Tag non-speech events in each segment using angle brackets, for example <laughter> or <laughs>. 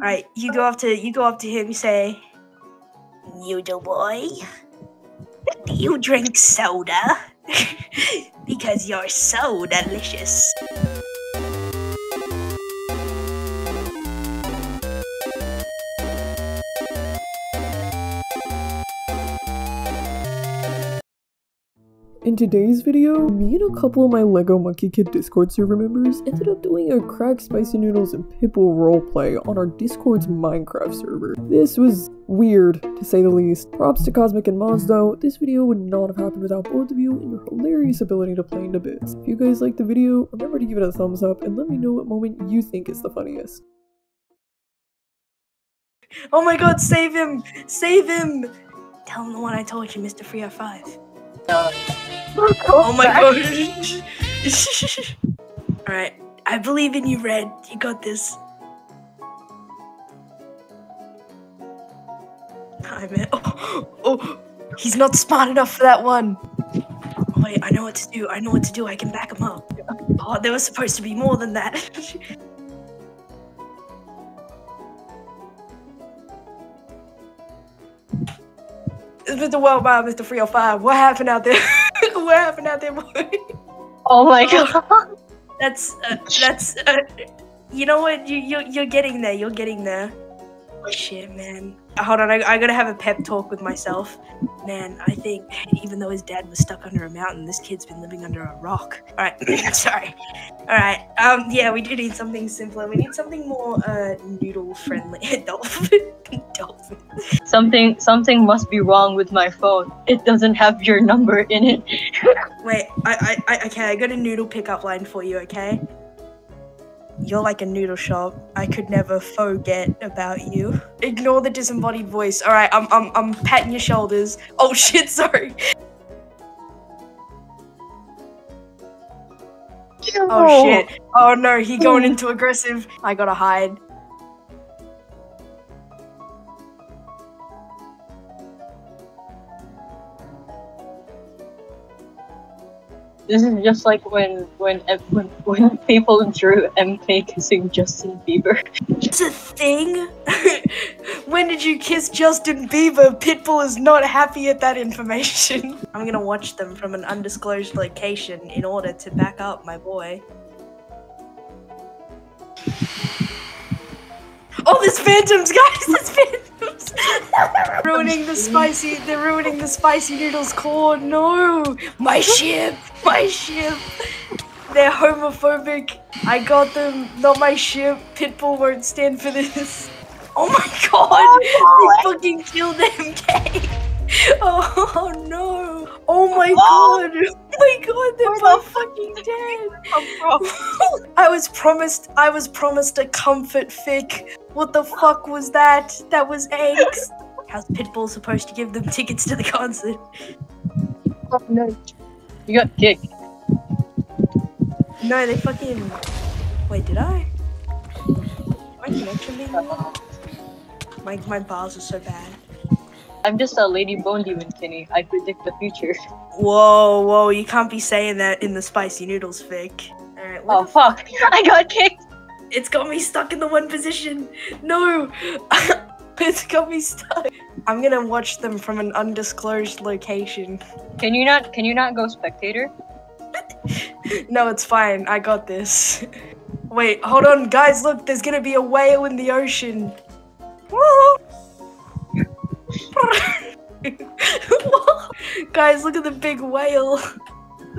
Alright, you go up to you go up to him, you say, Noodle boy, do you drink soda? <laughs> because you're so delicious. In today's video, me and a couple of my LEGO Monkie Kid Discord server members ended up doing a cracked spicy noodles and Pitbull roleplay on our Discord's Minecraft server. This was weird, to say the least. Props to Cosmic and Moz though, this video would not have happened without both of you and your hilarious ability to play into bits. If you guys liked the video, remember to give it a thumbs up and let me know what moment you think is the funniest. Oh my god, save him! Save him! Tell him the one I told you, Mr. 305. Oh my god. <laughs> Alright. I believe in you, Red. You got this. Hi, man. <laughs> Oh, oh, he's not smart enough for that one. Wait, I know what to do. I know what to do. I can back him up. Oh, there was supposed to be more than that. <laughs> Mr. Worldwide, Mr. 305, what happened out there? <laughs> what happened out there, boy? Oh my god. That's uh, that's uh, you know what you you you're getting there. You're getting there. Oh shit, man. Hold on, I, I gotta have a pep talk with myself. Man, I think even though his dad was stuck under a mountain, this kid's been living under a rock. All right, <laughs> <laughs> sorry. All right, um, yeah, we do need something simpler. We need something more uh noodle friendly. <laughs> Dolphin, dolphin. Something something must be wrong with my phone. It doesn't have your number in it. Wait, I, I, I, okay, I got a noodle pickup line for you, okay? You're like a noodle shop. I could never forget about you. Ignore the disembodied voice. All right, I'm, I'm, I'm patting your shoulders. Oh <laughs> shit, sorry. Oh shit. Oh no, he going into aggressive. I gotta hide. This is just like when when when, when <laughs> people drew MK kissing Justin Bieber. It's a thing? <laughs> when did you kiss Justin Bieber? Pitbull is not happy at that information. <laughs> I'm gonna watch them from an undisclosed location in order to back up my boy. Oh, there's phantoms, guys! There's phantoms! <laughs> ruining the spicy, they're ruining the spicy noodles core. No! My ship! My ship! They're homophobic. I got them, not my ship. Pitbull won't stand for this. Oh my god! Oh, they fucking killed MK! <laughs> Oh, no! Oh my oh. god! Oh my god, they're both fucking dead! <laughs> I was promised I was promised a comfort fic. What the fuck was that? That was eggs. How's Pitbull supposed to give them tickets to the concert? Oh no. You got kicked. No, they fucking. Wait, did I? My connection being My my bars are so bad. I'm just a lady bone demon, Kenny. I predict the future. <laughs> Whoa, whoa! You can't be saying that in the spicy noodles fic. Alright. Oh fuck! <laughs> I got kicked. It's got me stuck in the one position. No, <laughs> it's got me stuck. I'm gonna watch them from an undisclosed location. Can you not? Can you not go spectator? no, it's fine. I got this. Wait, hold on, guys. Look, there's gonna be a whale in the ocean. <laughs> guys, look at the big whale.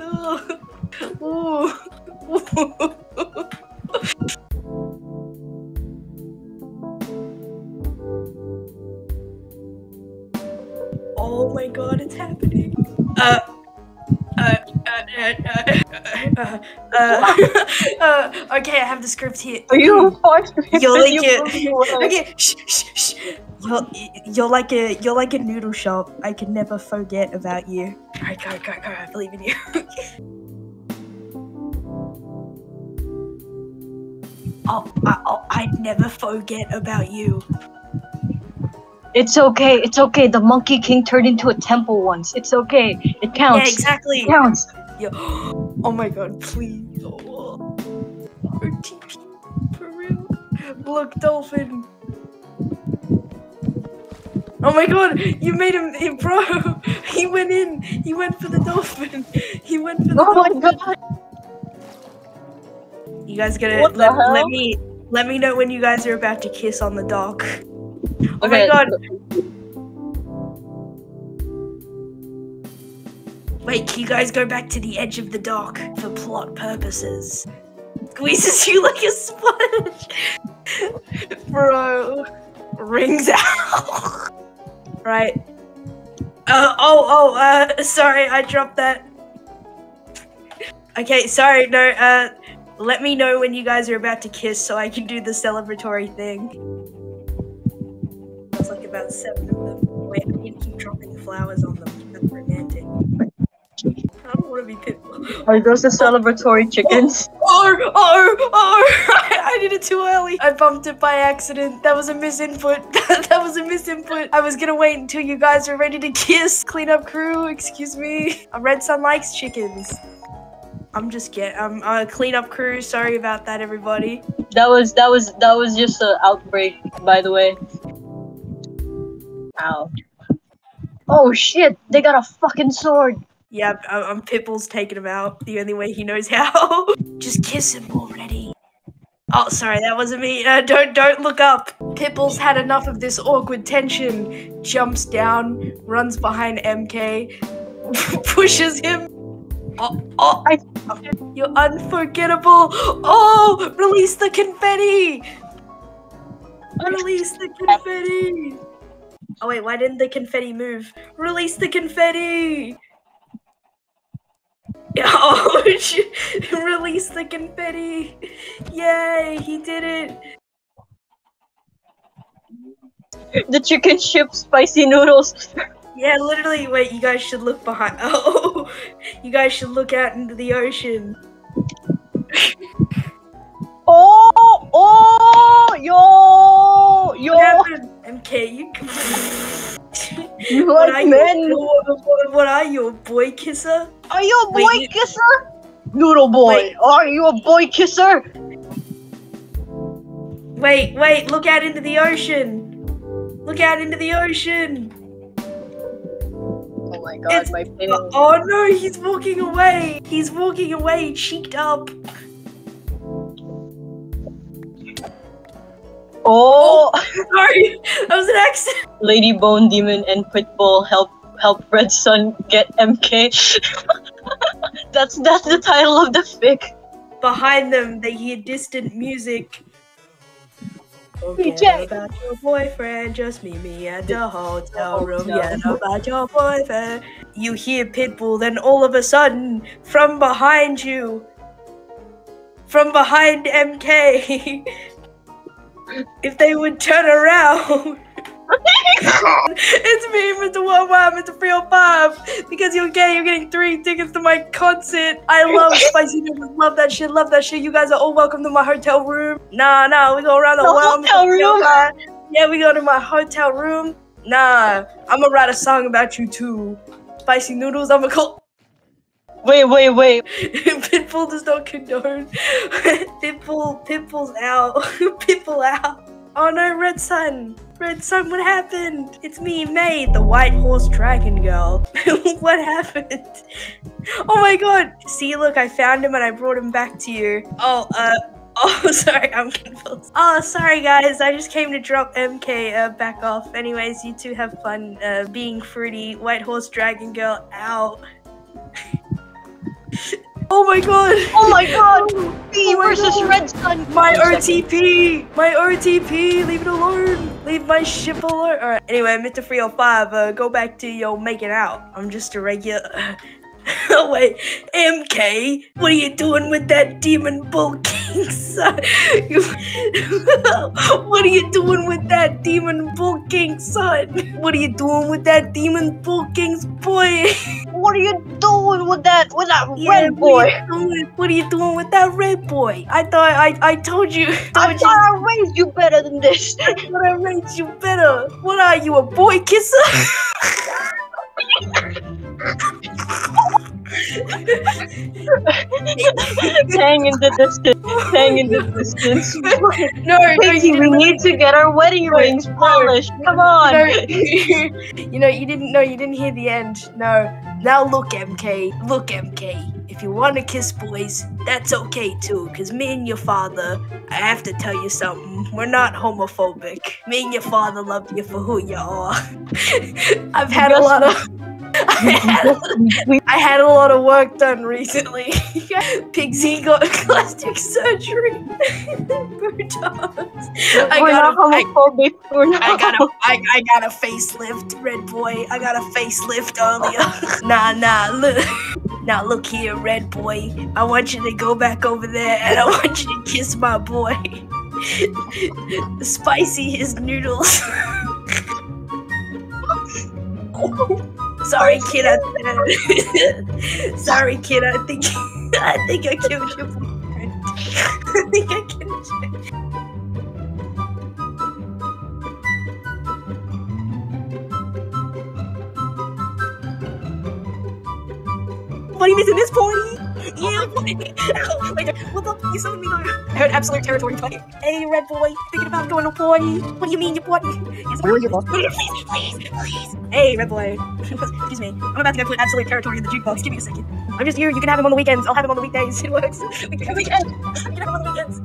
<laughs> <laughs> oh my god, it's happening. Uh. Uh, uh, uh, uh, uh, okay, I have the script here. Are you forced? You're like a, okay, shh, shh, shh. You're, you're like a you're like a noodle shop. I can never forget about you. Alright, go, go, go. I believe in you. <laughs> oh, I, oh, I'd never forget about you. It's okay. It's okay. The Monkey King turned into a temple once. It's okay. It counts. Yeah, exactly. It counts. Yeah. <gasps> Oh my god, please. Oh. RTP. For real. Look, Dolphin. Oh my god, you made him, eh, bro. <laughs> He went in. He went for the dolphin. <laughs> He went for the Oh my dolphin. god! You guys gonna What let, let me let me know when you guys are about to kiss on the dock. Oh Okay. my god. Wait, can you guys go back to the edge of the dock for plot purposes? Squeezes <laughs> you like a sponge. Bro. Rings out. Right. Uh, oh, oh, uh, sorry, I dropped that. Okay, sorry, no, uh, let me know when you guys are about to kiss so I can do the celebratory thing. There's like about seven of them. Wait, I need to keep dropping flowers on them. That's romantic. I don't want to be pitbull. Are those the celebratory chickens? Oh, oh, oh! <laughs> I did it too early. I bumped it by accident. That was a misinput. <laughs> that was a misinput. I was gonna wait until you guys were ready to kiss. Cleanup crew, excuse me. A Red Son likes chickens. I'm just get. Um, uh, cleanup crew. Sorry about that, everybody. That was that was that was just an outbreak, by the way. Ow. Oh shit! They got a fucking sword. Yep, I- I'm Pitbull's taking him out. The only way he knows how. <laughs> just kiss him already. Oh, sorry, that wasn't me. Uh, don't don't look up. Pitbull's had enough of this awkward tension. Jumps down, runs behind MK, <laughs> pushes him. Oh, oh, I- you're unforgettable. Oh, release the confetti. Release the confetti. Oh wait, why didn't the confetti move? Release the confetti. <laughs> Oh, release the confetti! Yay, he did it! The chicken ship spicy noodles. Yeah, literally, wait, you guys should look behind. <laughs> Oh, you guys should look out into the ocean. <laughs> Oh, oh, yo, yo. What? MK, you. You what, like you, men? what, what are you, a boy kisser? Are you a boy Wait, kisser? Noodle boy. Wait. Are you a boy kisser? Wait, wait, look out into the ocean! Look out into the ocean! Oh my god, It's- my oh, pin. Oh no, he's walking away! He's walking away, cheeked up! Oh, oh Sorry, that was an accident! Lady Bone Demon and Pitbull help help Red Son get MK. <laughs> that's that's the title of the fic. Behind them, they hear distant music. Forget about your boyfriend, just meet me at the hotel room. Yeah, about your boyfriend. You hear Pitbull, then all of a sudden, from behind you, from behind MK, <laughs> if they would turn around. It's me, Mr. Worldwide, Mr. 305. Because you're gay, you're getting three tickets to my concert. I love spicy noodles, love that shit, love that shit. You guys are all welcome to my hotel room. Nah, nah, we go around the, The world. hotel room? 305. Yeah, we go to my hotel room. Nah, I'm gonna write a song about you too. Spicy noodles, I'm gonna call. Wait, wait, wait. <laughs> Pitbull does not condone. <laughs> Pitbull, Pitbull's out. <laughs> Pitbull out. Oh no, Red Son. Red Son, what happened? It's me, Mei, the white horse dragon girl. <laughs> what happened? Oh my god. See, look, I found him and I brought him back to you. Oh, uh, <laughs> oh, sorry, I'm confused. Oh, sorry, guys. I just came to drop MK uh, back off. Anyways, you two have fun uh, being fruity. White horse dragon girl out. <laughs> oh my god. Oh my god. B <laughs> Oh my versus God. Red Son. My. OTP! My OTP! Leave it alone! Leave my ship alone! Alright, anyway, Mr. 305, uh, go back to your making out. I'm just a regular. <laughs> oh, wait. MK, what are you doing with that demon bull king son? <laughs> What are you doing with that demon bull king son? What are you doing with that demon bull king's boy? What are you doing with that with that Yeah, red What boy? are, doing? what are you doing with that red boy? I thought I I told you. <laughs> I Told you thought I raised you better than this. <laughs> But I raised you better. What are you, a boy kisser? <laughs> <laughs> Hang in the distance. Hang in the distance. <laughs> no, no, Pigsy, you <laughs> we need to get our wedding No, rings no, polished. Come on. No, you know, you didn't know, you didn't hear the end. No. Now look, MK, look, MK. If you want to kiss boys, that's okay too. Cause me and your father, I have to tell you something. We're not homophobic. Me and your father love you for who you are. I've had a lot of. I had, I had a lot of work done recently. <laughs> Pigsy got plastic surgery. <laughs> Botox. I got not a- I- homophobic. We're not. I got a I, I got a facelift, red boy. I got a facelift earlier. <laughs> nah, nah, look. Now look here, red boy. I want you to go back over there and I want you to kiss my boy. Spicy his noodles. Sorry, kid. I, sorry, kid. I think <laughs> <laughs> I think I killed your boyfriend. <laughs> I think I killed you. What are you missing this party? What the f- you <laughs> <laughs> summoned me to? I heard absolute territory fight. Hey, red boy, thinking about going to party? What do you mean, your party? Yes, Where are you going? Please, please, please. Hey, red boy. <laughs> Excuse me. I'm about to go put absolute territory in the jukebox. Give me a second. I'm just here. You can have him on the weekends. I'll have him on the weekdays. It works. We can, we can. You can have him on the weekends.